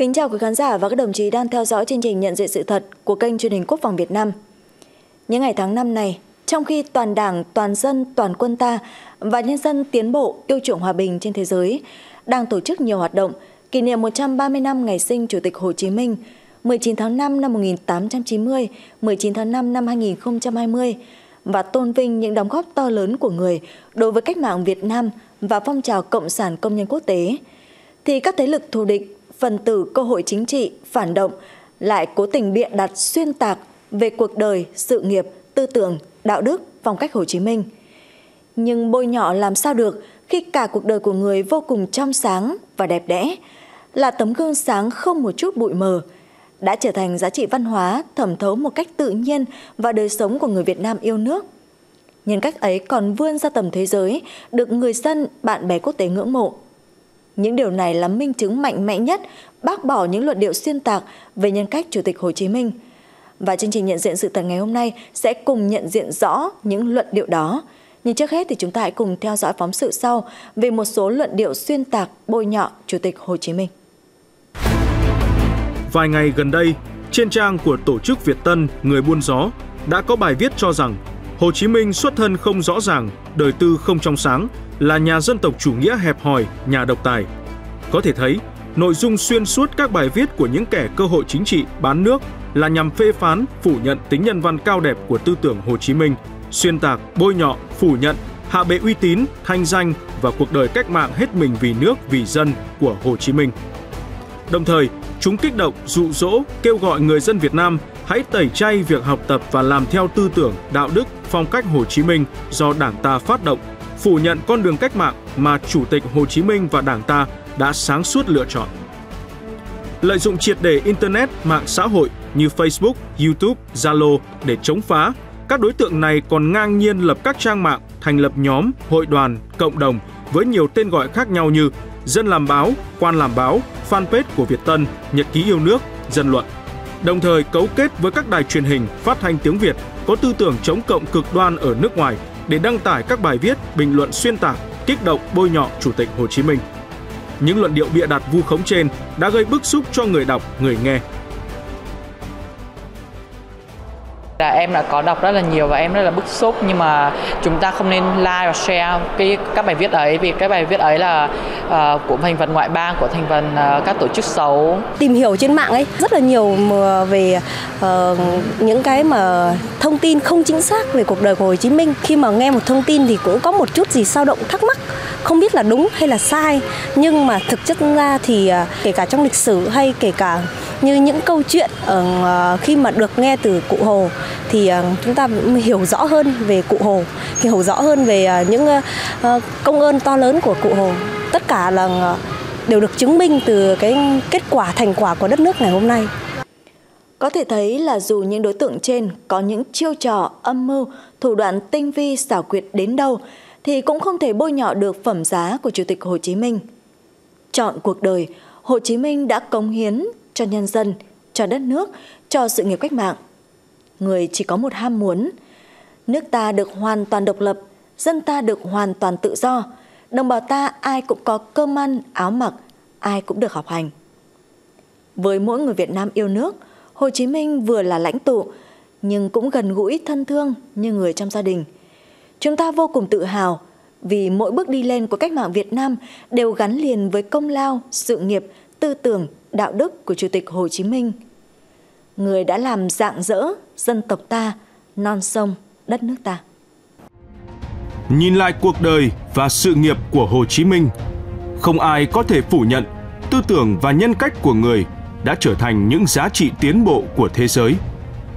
Kính chào quý khán giả và các đồng chí đang theo dõi chương trình nhận diện sự thật của kênh truyền hình Quốc phòng Việt Nam. Những ngày tháng năm này, trong khi toàn đảng, toàn dân, toàn quân ta và nhân dân tiến bộ yêu chuộng hòa bình trên thế giới đang tổ chức nhiều hoạt động kỷ niệm 130 năm ngày sinh Chủ tịch Hồ Chí Minh 19 tháng 5 năm 1890, 19 tháng 5 năm 2020 và tôn vinh những đóng góp to lớn của người đối với cách mạng Việt Nam và phong trào Cộng sản Công nhân Quốc tế, thì các thế lực thù địch phần tử cơ hội chính trị, phản động lại cố tình bịa đặt xuyên tạc về cuộc đời, sự nghiệp, tư tưởng, đạo đức, phong cách Hồ Chí Minh. Nhưng bôi nhọ làm sao được khi cả cuộc đời của người vô cùng trong sáng và đẹp đẽ, là tấm gương sáng không một chút bụi mờ, đã trở thành giá trị văn hóa thẩm thấu một cách tự nhiên vào đời sống của người Việt Nam yêu nước. Nhân cách ấy còn vươn ra tầm thế giới, được người dân, bạn bè quốc tế ngưỡng mộ. Những điều này là minh chứng mạnh mẽ nhất bác bỏ những luận điệu xuyên tạc về nhân cách Chủ tịch Hồ Chí Minh. Và chương trình nhận diện sự thật ngày hôm nay sẽ cùng nhận diện rõ những luận điệu đó. Nhưng trước hết thì chúng ta hãy cùng theo dõi phóng sự sau về một số luận điệu xuyên tạc bôi nhọ Chủ tịch Hồ Chí Minh. Vài ngày gần đây, trên trang của tổ chức Việt Tân Người Buôn Gió đã có bài viết cho rằng Hồ Chí Minh xuất thân không rõ ràng, đời tư không trong sáng, là nhà dân tộc chủ nghĩa hẹp hòi, nhà độc tài. Có thể thấy, nội dung xuyên suốt các bài viết của những kẻ cơ hội chính trị bán nước là nhằm phê phán, phủ nhận tính nhân văn cao đẹp của tư tưởng Hồ Chí Minh, xuyên tạc, bôi nhọ, phủ nhận, hạ bệ uy tín, thanh danh và cuộc đời cách mạng hết mình vì nước, vì dân của Hồ Chí Minh. Đồng thời, chúng kích động, dụ dỗ, kêu gọi người dân Việt Nam hãy tẩy chay việc học tập và làm theo tư tưởng, đạo đức, phong cách Hồ Chí Minh do Đảng ta phát động, phủ nhận con đường cách mạng mà Chủ tịch Hồ Chí Minh và Đảng ta đã sáng suốt lựa chọn. Lợi dụng triệt để Internet, mạng xã hội như Facebook, YouTube, Zalo để chống phá, các đối tượng này còn ngang nhiên lập các trang mạng, thành lập nhóm, hội đoàn, cộng đồng với nhiều tên gọi khác nhau như Dân làm báo, Quan làm báo, fanpage của Việt Tân, Nhật ký yêu nước, Dân luận. Đồng thời cấu kết với các đài truyền hình phát thanh tiếng Việt có tư tưởng chống cộng cực đoan ở nước ngoài để đăng tải các bài viết, bình luận xuyên tạc, kích động bôi nhọ Chủ tịch Hồ Chí Minh. Những luận điệu bịa đặt vu khống trên đã gây bức xúc cho người đọc, người nghe là em đã có đọc rất là nhiều và em rất là bức xúc nhưng mà chúng ta không nên like và share cái các bài viết ấy vì cái bài viết ấy là uh, của thành phần ngoại bang của thành phần uh, các tổ chức xấu. Tìm hiểu trên mạng ấy rất là nhiều về uh, những cái mà thông tin không chính xác về cuộc đời của Hồ Chí Minh. Khi mà nghe một thông tin thì cũng có một chút gì sao động thắc mắc không biết là đúng hay là sai. Nhưng mà thực chất ra thì uh, kể cả trong lịch sử hay kể cả như những câu chuyện ở uh, khi mà được nghe từ cụ Hồ thì ờ, chúng ta hiểu rõ hơn về cụ Hồ, hiểu rõ hơn về ờ, những ờ, công ơn to lớn của cụ Hồ. Tất cả là đều được chứng minh từ cái kết quả thành quả của đất nước ngày hôm nay. Có thể thấy là dù những đối tượng trên có những chiêu trò âm mưu, thủ đoạn tinh vi xảo quyệt đến đâu thì cũng không thể bôi nhọ được phẩm giá của Chủ tịch Hồ Chí Minh. Chọn cuộc đời, Hồ Chí Minh đã cống hiến cho nhân dân, cho đất nước, cho sự nghiệp cách mạng người chỉ có một ham muốn. Nước ta được hoàn toàn độc lập, dân ta được hoàn toàn tự do, đồng bào ta ai cũng có cơm ăn, áo mặc, ai cũng được học hành. Với mỗi người Việt Nam yêu nước, Hồ Chí Minh vừa là lãnh tụ, nhưng cũng gần gũi thân thương như người trong gia đình. Chúng ta vô cùng tự hào vì mỗi bước đi lên của cách mạng Việt Nam đều gắn liền với công lao, sự nghiệp, tư tưởng, đạo đức của Chủ tịch Hồ Chí Minh – người đã làm dạng dỡ dân tộc ta, non sông, đất nước ta. Nhìn lại cuộc đời và sự nghiệp của Hồ Chí Minh, không ai có thể phủ nhận tư tưởng và nhân cách của người đã trở thành những giá trị tiến bộ của thế giới.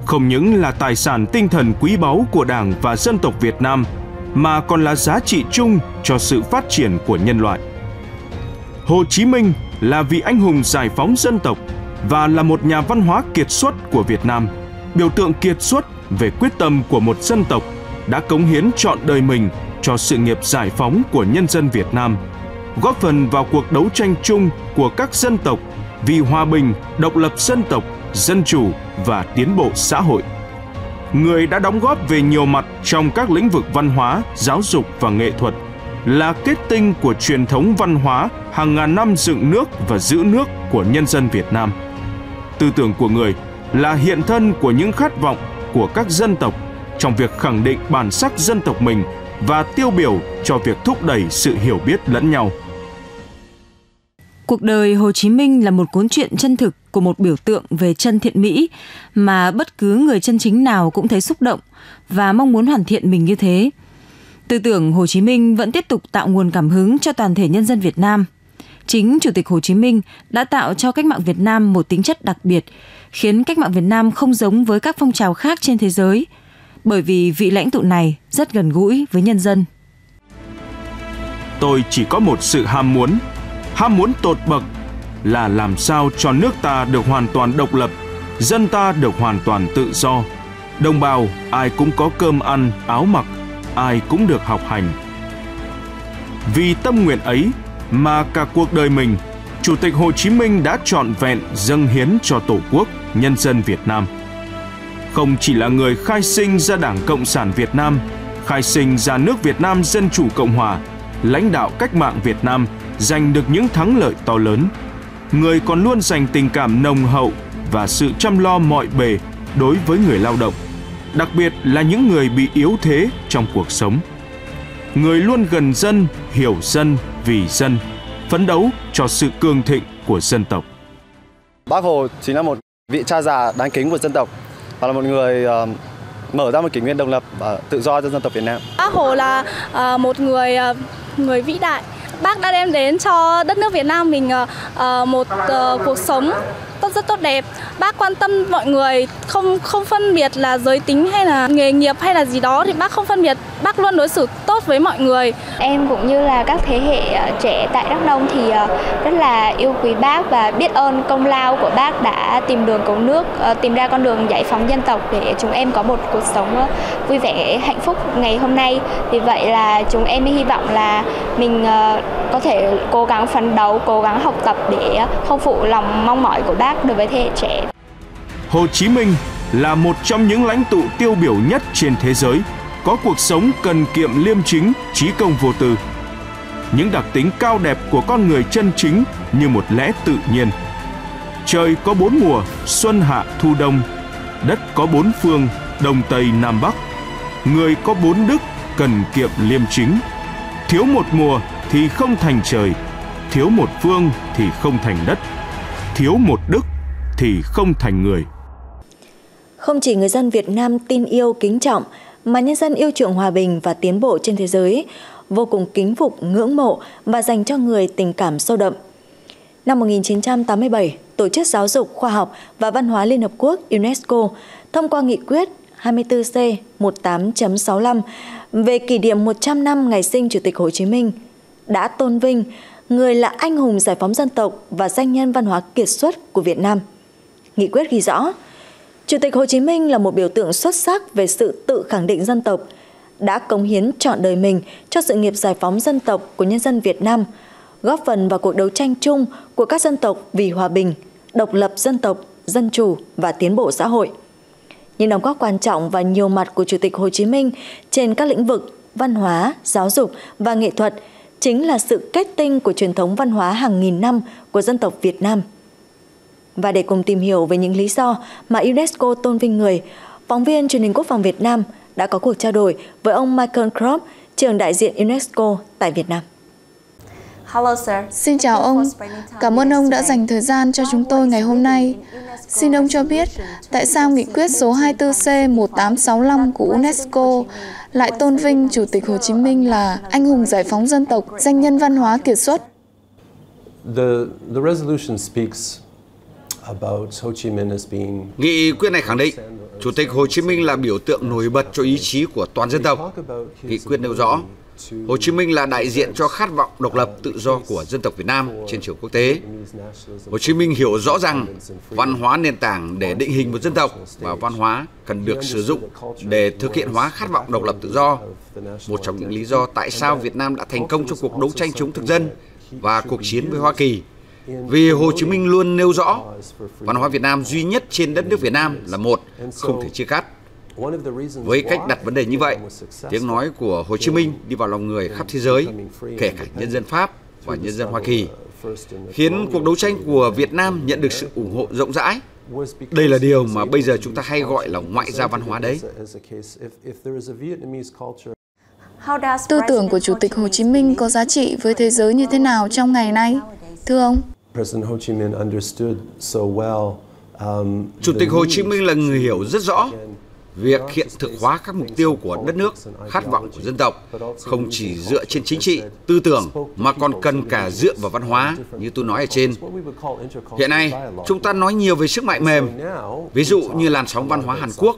Không những là tài sản tinh thần quý báu của Đảng và dân tộc Việt Nam, mà còn là giá trị chung cho sự phát triển của nhân loại. Hồ Chí Minh là vị anh hùng giải phóng dân tộc và là một nhà văn hóa kiệt xuất của Việt Nam, biểu tượng kiệt xuất về quyết tâm của một dân tộc đã cống hiến trọn đời mình cho sự nghiệp giải phóng của nhân dân Việt Nam, góp phần vào cuộc đấu tranh chung của các dân tộc vì hòa bình, độc lập dân tộc, dân chủ và tiến bộ xã hội. Người đã đóng góp về nhiều mặt trong các lĩnh vực văn hóa, giáo dục và nghệ thuật, là kết tinh của truyền thống văn hóa hàng ngàn năm dựng nước và giữ nước của nhân dân Việt Nam. Tư tưởng của người là hiện thân của những khát vọng của các dân tộc trong việc khẳng định bản sắc dân tộc mình và tiêu biểu cho việc thúc đẩy sự hiểu biết lẫn nhau. Cuộc đời Hồ Chí Minh là một cuốn truyện chân thực của một biểu tượng về chân thiện mỹ mà bất cứ người chân chính nào cũng thấy xúc động và mong muốn hoàn thiện mình như thế. Tư tưởng Hồ Chí Minh vẫn tiếp tục tạo nguồn cảm hứng cho toàn thể nhân dân Việt Nam. Chính Chủ tịch Hồ Chí Minh đã tạo cho cách mạng Việt Nam một tính chất đặc biệt, khiến cách mạng Việt Nam không giống với các phong trào khác trên thế giới, bởi vì vị lãnh tụ này rất gần gũi với nhân dân. Tôi chỉ có một sự ham muốn, ham muốn tột bậc là làm sao cho nước ta được hoàn toàn độc lập, dân ta được hoàn toàn tự do. Đồng bào ai cũng có cơm ăn, áo mặc, ai cũng được học hành. Vì tâm nguyện ấy mà cả cuộc đời mình, Chủ tịch Hồ Chí Minh đã trọn vẹn dâng hiến cho Tổ quốc, nhân dân Việt Nam. Không chỉ là người khai sinh ra Đảng Cộng sản Việt Nam, khai sinh ra nước Việt Nam Dân Chủ Cộng Hòa, lãnh đạo cách mạng Việt Nam giành được những thắng lợi to lớn, người còn luôn dành tình cảm nồng hậu và sự chăm lo mọi bề đối với người lao động, đặc biệt là những người bị yếu thế trong cuộc sống. Người luôn gần dân, hiểu dân, vì dân, phấn đấu cho sự cường thịnh của dân tộc. Bác Hồ chính là một vị cha già đáng kính của dân tộc và là một người uh, mở ra một kỷ nguyên độc lập và tự do cho dân tộc Việt Nam. Bác Hồ là uh, một người uh, người vĩ đại. Bác đã đem đến cho đất nước Việt Nam mình uh, một uh, cuộc sống tốt rất tốt đẹp. Bác quan tâm mọi người không không phân biệt là giới tính hay là nghề nghiệp hay là gì đó thì bác không phân biệt, bác luôn đối xử tốt với mọi người. Em cũng như là các thế hệ ờ, trẻ tại Đắk Nông thì ờ, rất là yêu quý bác và biết ơn công lao của bác đã tìm đường cứu nước, ờ, tìm ra con đường giải phóng dân tộc để chúng em có một cuộc sống vui vẻ, hạnh phúc ngày hôm nay. Vì vậy là chúng em hy vọng là mình có thể cố gắng phấn đấu, cố gắng học tập để không phụ lòng mong mỏi của bác đối với thế hệ trẻ. Hồ Chí Minh là một trong những lãnh tụ tiêu biểu nhất trên thế giới, có cuộc sống cần kiệm liêm chính, trí công vô tư. Những đặc tính cao đẹp của con người chân chính như một lẽ tự nhiên. Trời có bốn mùa, xuân hạ thu đông, đất có bốn phương, đông tây nam bắc. Người có bốn đức, cần kiệm liêm chính. Thiếu một mùa thì không thành trời, thiếu một phương thì không thành đất, thiếu một đức thì không thành người. Không chỉ người dân Việt Nam tin yêu kính trọng, mà nhân dân yêu chuộng hòa bình và tiến bộ trên thế giới, vô cùng kính phục, ngưỡng mộ và dành cho người tình cảm sâu đậm. Năm 1987, Tổ chức Giáo dục, Khoa học và Văn hóa Liên Hợp Quốc UNESCO thông qua nghị quyết 24C 18.65 về kỷ niệm 100 năm ngày sinh Chủ tịch Hồ Chí Minh đã tôn vinh người là anh hùng giải phóng dân tộc và danh nhân văn hóa kiệt xuất của Việt Nam. Nghị quyết ghi rõ, Chủ tịch Hồ Chí Minh là một biểu tượng xuất sắc về sự tự khẳng định dân tộc, đã cống hiến trọn đời mình cho sự nghiệp giải phóng dân tộc của nhân dân Việt Nam, góp phần vào cuộc đấu tranh chung của các dân tộc vì hòa bình, độc lập dân tộc, dân chủ và tiến bộ xã hội. Những đóng góp quan trọng và nhiều mặt của Chủ tịch Hồ Chí Minh trên các lĩnh vực văn hóa, giáo dục và nghệ thuật chính là sự kết tinh của truyền thống văn hóa hàng nghìn năm của dân tộc Việt Nam – và để cùng tìm hiểu về những lý do mà UNESCO tôn vinh người, phóng viên truyền hình quốc phòng Việt Nam đã có cuộc trao đổi với ông Michael Kropp, trưởng đại diện UNESCO tại Việt Nam. Hello, sir. Xin chào ông. Cảm ơn ông đã dành thời gian cho chúng tôi ngày hôm nay. Xin ông cho biết tại sao nghị quyết số 24C1865 của UNESCO lại tôn vinh Chủ tịch Hồ Chí Minh là anh hùng giải phóng dân tộc, danh nhân văn hóa kiệt xuất. The, the resolution speaks Nghị quyết này khẳng định Chủ tịch Hồ Chí Minh là biểu tượng nổi bật cho ý chí của toàn dân tộc. Nghị quyết nêu rõ Hồ Chí Minh là đại diện cho khát vọng độc lập tự do của dân tộc Việt Nam trên trường quốc tế. Hồ Chí Minh hiểu rõ rằng văn hóa nền tảng để định hình một dân tộc và văn hóa cần được sử dụng để thực hiện hóa khát vọng độc lập tự do. Một trong những lý do tại sao Việt Nam đã thành công trong cuộc đấu tranh chống thực dân và cuộc chiến với Hoa Kỳ vì Hồ Chí Minh luôn nêu rõ văn hóa Việt Nam duy nhất trên đất nước Việt Nam là một, không thể chia cắt. Với cách đặt vấn đề như vậy, tiếng nói của Hồ Chí Minh đi vào lòng người khắp thế giới, kể cả nhân dân Pháp và nhân dân Hoa Kỳ, khiến cuộc đấu tranh của Việt Nam nhận được sự ủng hộ rộng rãi. Đây là điều mà bây giờ chúng ta hay gọi là ngoại giao văn hóa đấy. Tư tưởng của Chủ tịch Hồ Chí Minh có giá trị với thế giới như thế nào trong ngày nay? Thưa ông. Chủ tịch Hồ Chí Minh là người hiểu rất rõ việc hiện thực hóa các mục tiêu của đất nước, khát vọng của dân tộc không chỉ dựa trên chính trị, tư tưởng mà còn cần cả dựa vào văn hóa như tôi nói ở trên. Hiện nay, chúng ta nói nhiều về sức mạnh mềm, ví dụ như làn sóng văn hóa Hàn Quốc.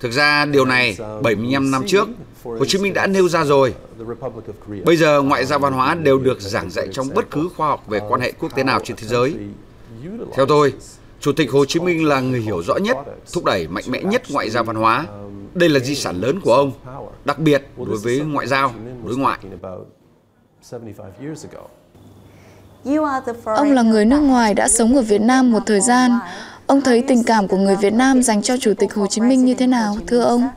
Thực ra điều này 75 năm trước, Hồ Chí Minh đã nêu ra rồi. Bây giờ ngoại giao văn hóa đều được giảng dạy trong bất cứ khoa học về quan hệ quốc tế nào trên thế giới. Theo tôi, Chủ tịch Hồ Chí Minh là người hiểu rõ nhất, thúc đẩy mạnh mẽ nhất ngoại giao văn hóa. Đây là di sản lớn của ông, đặc biệt đối với ngoại giao, đối ngoại. Ông là người nước ngoài đã sống ở Việt Nam một thời gian. Ông thấy tình cảm của người Việt Nam dành cho Chủ tịch Hồ Chí Minh như thế nào, thưa ông?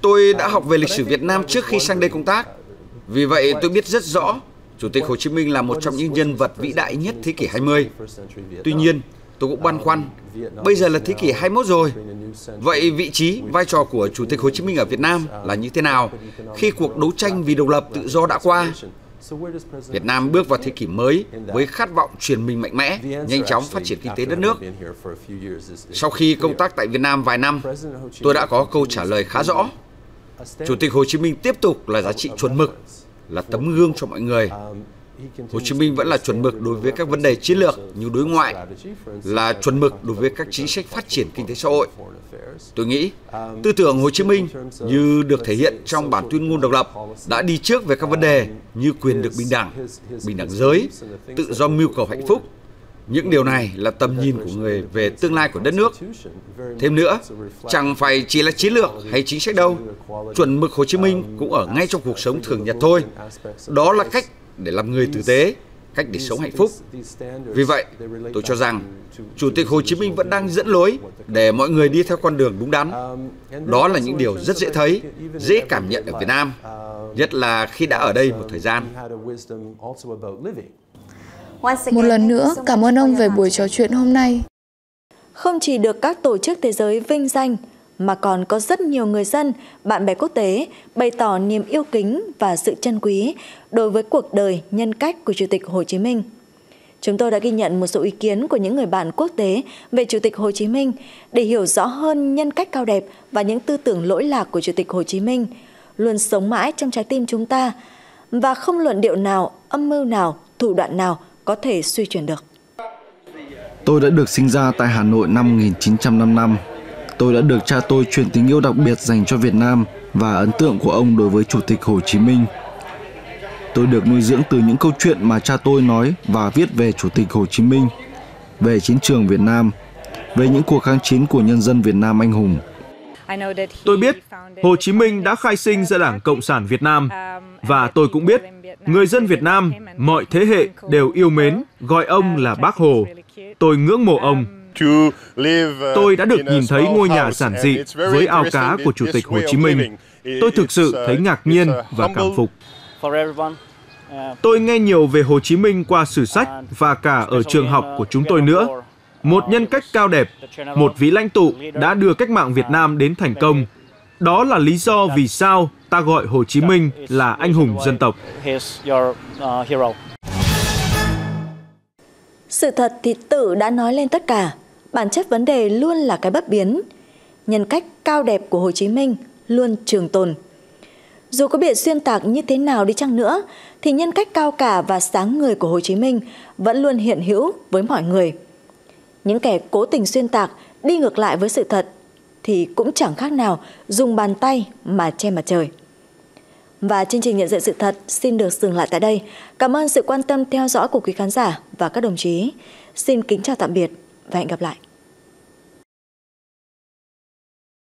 Tôi đã học về lịch sử Việt Nam trước khi sang đây công tác. Vì vậy tôi biết rất rõ Chủ tịch Hồ Chí Minh là một trong những nhân vật vĩ đại nhất thế kỷ 20. Tuy nhiên, tôi cũng băn khoăn, bây giờ là thế kỷ 21 rồi. Vậy vị trí, vai trò của Chủ tịch Hồ Chí Minh ở Việt Nam là như thế nào khi cuộc đấu tranh vì độc lập tự do đã qua? Việt Nam bước vào thế kỷ mới với khát vọng truyền mình mạnh mẽ, nhanh chóng phát triển kinh tế đất nước. Sau khi công tác tại Việt Nam vài năm, tôi đã có câu trả lời khá rõ. Chủ tịch Hồ Chí Minh tiếp tục là giá trị chuẩn mực là tấm gương cho mọi người. Hồ Chí Minh vẫn là chuẩn mực đối với các vấn đề chiến lược như đối ngoại, là chuẩn mực đối với các chính sách phát triển kinh tế xã hội. Tôi nghĩ, tư tưởng Hồ Chí Minh như được thể hiện trong bản tuyên ngôn độc lập đã đi trước về các vấn đề như quyền được bình đẳng, bình đẳng giới, tự do mưu cầu hạnh phúc, những điều này là tầm nhìn của người về tương lai của đất nước. Thêm nữa, chẳng phải chỉ là chiến lược hay chính sách đâu. Chuẩn mực Hồ Chí Minh cũng ở ngay trong cuộc sống thường nhật thôi. Đó là cách để làm người tử tế, cách để sống hạnh phúc. Vì vậy, tôi cho rằng Chủ tịch Hồ Chí Minh vẫn đang dẫn lối để mọi người đi theo con đường đúng đắn. Đó là những điều rất dễ thấy, dễ cảm nhận ở Việt Nam, nhất là khi đã ở đây một thời gian. Một lần nữa, cảm ơn ông về buổi trò chuyện hôm nay. Không chỉ được các tổ chức thế giới vinh danh, mà còn có rất nhiều người dân, bạn bè quốc tế bày tỏ niềm yêu kính và sự trân quý đối với cuộc đời, nhân cách của Chủ tịch Hồ Chí Minh. Chúng tôi đã ghi nhận một số ý kiến của những người bạn quốc tế về Chủ tịch Hồ Chí Minh để hiểu rõ hơn nhân cách cao đẹp và những tư tưởng lỗi lạc của Chủ tịch Hồ Chí Minh, luôn sống mãi trong trái tim chúng ta và không luận điệu nào, âm mưu nào, thủ đoạn nào có thể suy chuyển được. Tôi đã được sinh ra tại Hà Nội năm 1955. Tôi đã được cha tôi truyền tình yêu đặc biệt dành cho Việt Nam và ấn tượng của ông đối với Chủ tịch Hồ Chí Minh. Tôi được nuôi dưỡng từ những câu chuyện mà cha tôi nói và viết về Chủ tịch Hồ Chí Minh, về chiến trường Việt Nam, về những cuộc kháng chiến của nhân dân Việt Nam anh hùng. Tôi biết Hồ Chí Minh đã khai sinh ra Đảng Cộng sản Việt Nam và tôi cũng biết người dân Việt Nam mọi thế hệ đều yêu mến gọi ông là Bác Hồ. Tôi ngưỡng mộ ông. Tôi đã được nhìn thấy ngôi nhà giản dị với ao cá của Chủ tịch Hồ Chí Minh. Tôi thực sự thấy ngạc nhiên và cảm phục. Tôi nghe nhiều về Hồ Chí Minh qua sử sách và cả ở trường học của chúng tôi nữa. Một nhân cách cao đẹp, một vị lãnh tụ đã đưa cách mạng Việt Nam đến thành công. Đó là lý do vì sao ta gọi Hồ Chí Minh là anh hùng dân tộc. Sự thật thì tự đã nói lên tất cả. Bản chất vấn đề luôn là cái bất biến. Nhân cách cao đẹp của Hồ Chí Minh luôn trường tồn. Dù có bị xuyên tạc như thế nào đi chăng nữa, thì nhân cách cao cả và sáng người của Hồ Chí Minh vẫn luôn hiện hữu với mọi người. Những kẻ cố tình xuyên tạc, đi ngược lại với sự thật, thì cũng chẳng khác nào dùng bàn tay mà che mặt trời. Và chương trình nhận diện sự thật xin được dừng lại tại đây. Cảm ơn sự quan tâm theo dõi của quý khán giả và các đồng chí. Xin kính chào tạm biệt và hẹn gặp lại.